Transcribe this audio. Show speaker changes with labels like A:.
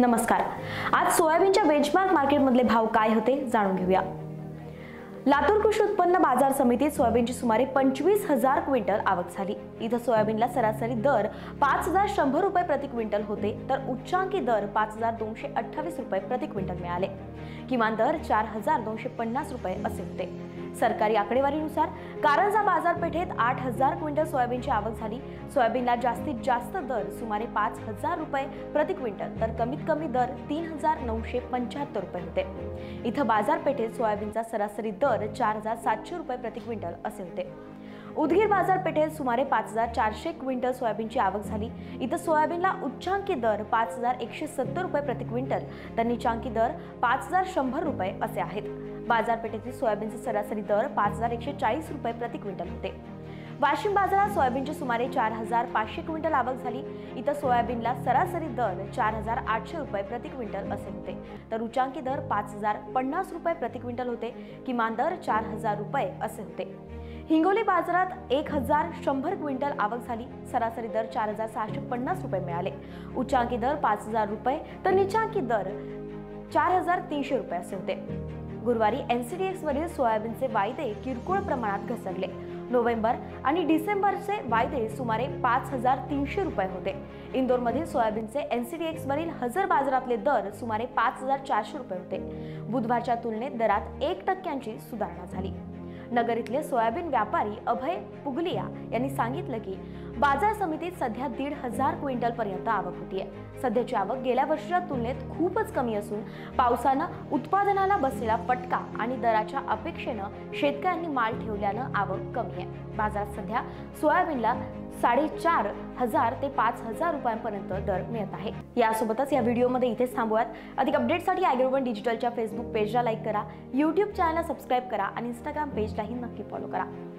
A: नमस्कार. आज सोयाबीनच्या बेंचमार्क मार्केटमधले भाव काय होते जाणून घेऊया. लातूर कृषी उत्पन्न बाजार समितीत सोयाबीनची सुमारे पंचवीस हजार क्विंटल आवक झाली. इथं सोयाबीनला सरासरी दर पाच हजार शंभर रुपये प्रति क्विंटल होते तर उच्चांकी दर पाच हजार दोनशे अठ्ठावीस रुपये प्रति क्विंटल मिळाले. किमान दर चार हजार दोनशे पन्नास रुपये असे होते. सरकारी आकडेवारीनुसार कारंजा बाजारपेठेत आठ हजार क्विंटल सोयाबीनची आवक झाली. सोयाबीनला जास्तीत जास्त दर सुमारे पाच हजार रुपये प्रति क्विंटल तर कमीत कमी दर तीन हजार नऊशे पंच्याहत्तर रुपये होते. इथं बाजारपेठेत सोयाबीनचा सरासरी दर चार हजार सातशे रुपये प्रति क्विंटल असे होते. उदगीर बाजारपेठेत सुमारे पाच हजार चारशे क्विंटल सोयाबीनची आवक झाली. इथं सोयाबीनला उच्चांकी दर पाच हजार एकशे सत्तर रुपये प्रति क्विंटल तर निचांकी दर पाच हजार शंभर रुपये असे आहेत. बाजारपेठेतील सोयाबीनचे सरासरी दर पाच हजार एकशे चाळीस रुपये प्रति क्विंटल होते. वाशिम बाजारात सोयाबीनची सुमारे चार हजार पाचशे क्विंटल आवक झाली. इथं सोयाबीनला सरासरी दर चार हजार आठशे रुपये प्रति क्विंटल असे होते. तर उच्चांकी दर पाच हजार पन्नास रुपये प्रति क्विंटल होते. किमान दर चार हजार रुपये असे होते. हिंगोली बाजारात एक हजार शंभर क्विंटल आवक झाली. सरासरी दर चार हजार सहाशे पन्नास रुपये मिळाले. उच्चांकी दर पाच हजार रुपये तर निचांकी दर चार हजार तीनशे रुपये असे होते. गुरुवारी एनसीडीएक्स वरील सोयाबीनचे वायदे किरकोळ प्रमाणात घसरले. नोव्हेंबर आणि डिसेंबरचे वायदे सुमारे पाच हजार तीनशे रुपये होते. इंदोरमधील सोयाबीनचे एन सी डी एक्सवरील हजर बाजारातले दर सुमारे पाच हजार चारशे रुपये होते. बुधवारच्या तुलनेत दरात एक टक्क्यांची सुधारणा झाली. नगर इथले सोयाबीन व्यापारी अभय पुगलिया यांनी सांगितलं की बाजार समितीत सध्या दीड हजार क्विंटल पर्यंत आवक होतीये सध्याची आवक गेल्या वर्षाच्या तुलनेत खूपच कमी असून पावसानं उत्पादनाला बसलेला फटका आणि दराच्या अपेक्षेनं शेतकऱ्यांनी माल ठेवल्यानं आवक कमी आहे. बाजारात सध्या सोयाबीनला साडेचार हजार ते पाच हजार रुपयांपर्यंत दर मिळत आहे. यासोबतच या व्हिडिओमध्ये इथेच थांबूयात. अधिक अपडेटसाठी ॲग्रोवन डिजिटलच्या फेसबुक पेजला लाईक करा यूट्यूब चॅनलला सबस्क्राईब करा आणि इंस्टाग्राम पेजलाही नक्की फॉलो करा.